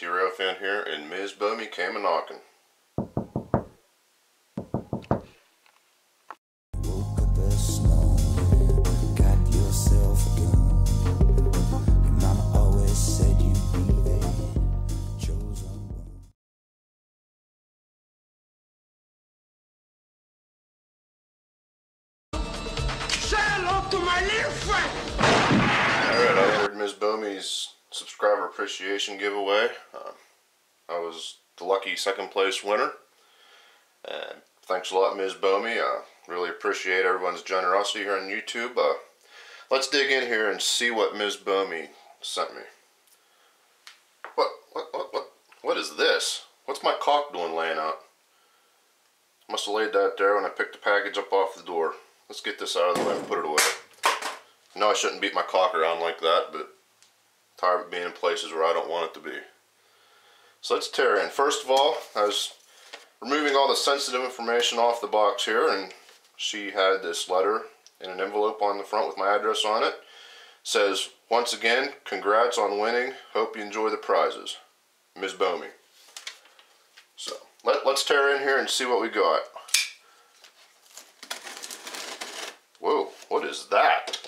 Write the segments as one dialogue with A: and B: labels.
A: T-Rail fan here, and Ms. Bomey came a knocking.
B: Woke up this morning, got yourself a gun. Your mama always said you'd be there, chosen one.
C: Say hello to my little friend.
A: Alright, I entered Ms. Bomey's subscriber appreciation giveaway. Uh, I was the lucky second place winner. And thanks a lot, Ms. Bomey. I really appreciate everyone's generosity here on YouTube. Uh, let's dig in here and see what Ms. Bomey sent me. What, what, what, what, what is this? What's my cock doing laying out? Must have laid that there when I picked the package up off the door. Let's get this out of the way and put it away. No, I shouldn't beat my cock around like that, but tired of being in places where I don't want it to be. So let's tear in. First of all, I was removing all the sensitive information off the box here, and she had this letter in an envelope on the front with my address on it. says, once again, congrats on winning. Hope you enjoy the prizes. Ms. Bomey. So, let, let's tear in here and see what we got. Whoa, what is that?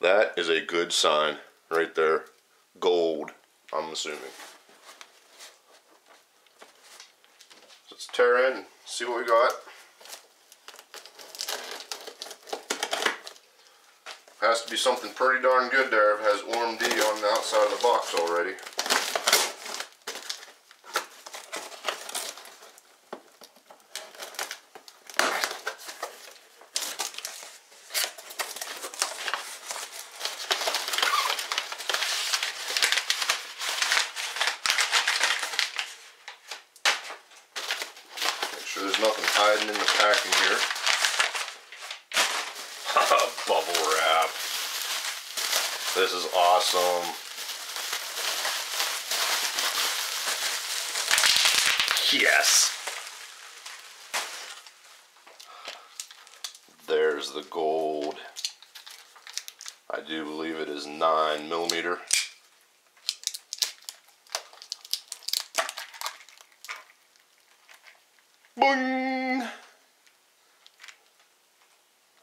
A: That is a good sign right there. Gold, I'm assuming. Let's tear in, and see what we got. Has to be something pretty darn good there it has ORMD on the outside of the box already. Make sure nothing hiding in the packing here. Bubble wrap. This is awesome. Yes. There's the gold. I do believe it is 9 millimeter. Boing!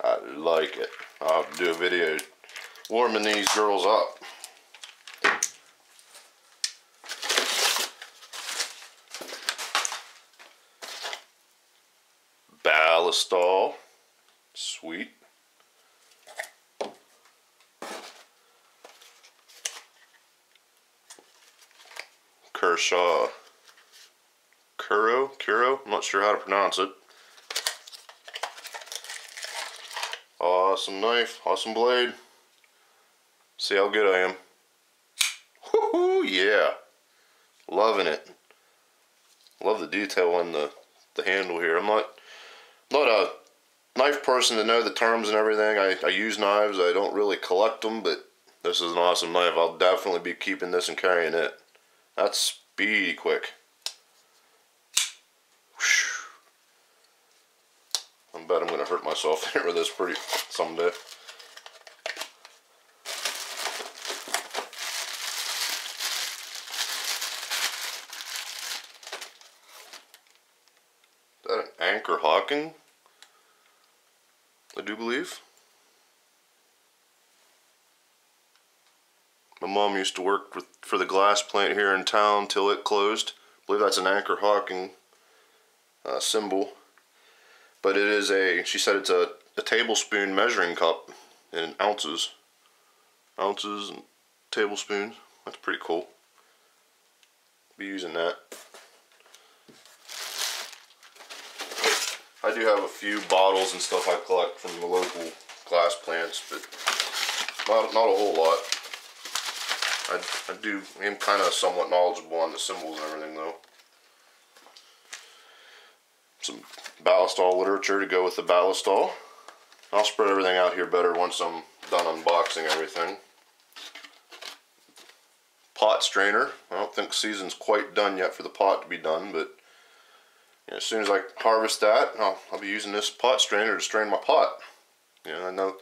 A: I like it. I'll do a video warming these girls up. Ballistol. Sweet. Kershaw. Kuro? Kuro? I'm not sure how to pronounce it. Awesome knife, awesome blade. See how good I am. Woohoo, yeah. Loving it. Love the detail on the, the handle here. I'm not not a knife person to know the terms and everything. I, I use knives. I don't really collect them, but this is an awesome knife. I'll definitely be keeping this and carrying it. That's speedy quick. Bet I'm gonna hurt myself here with this pretty someday. Is that an Anchor Hocking? I do believe. My mom used to work with, for the glass plant here in town till it closed. I believe that's an Anchor Hocking uh, symbol but it is a she said it's a, a tablespoon measuring cup in ounces. Ounces and tablespoons. That's pretty cool. Be using that. I do have a few bottles and stuff I collect from the local glass plants but not, not a whole lot. I, do, I do am kind of somewhat knowledgeable on the symbols and everything though some Ballistol literature to go with the Ballistol. I'll spread everything out here better once I'm done unboxing everything. Pot strainer. I don't think season's quite done yet for the pot to be done, but you know, as soon as I harvest that, I'll, I'll be using this pot strainer to strain my pot. You know, I know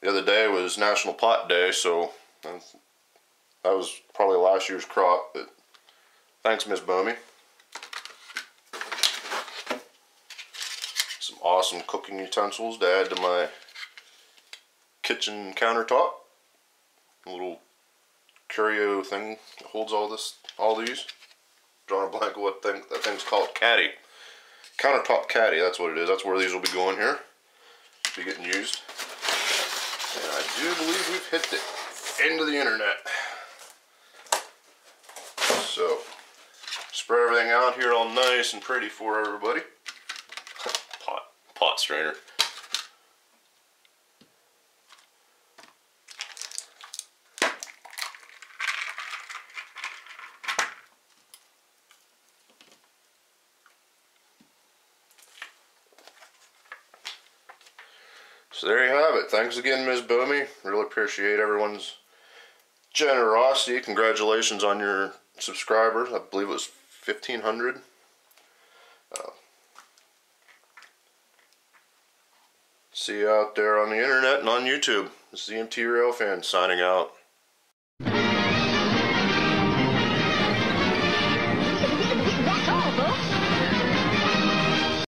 A: the other day was National Pot Day, so that was probably last year's crop, but thanks, Miss Bomey. Awesome cooking utensils to add to my kitchen countertop. A little curio thing that holds all this, all these. Drawing a blank what thing that thing's called, caddy. Countertop caddy, that's what it is. That's where these will be going here. Be getting used. And I do believe we've hit the end of the internet. So, spread everything out here all nice and pretty for everybody. Strainer. So there you have it. Thanks again, Ms. Bomey. Really appreciate everyone's generosity. Congratulations on your subscribers. I believe it was 1,500. Uh, see you out there on the internet and on YouTube. This is the MT signing out.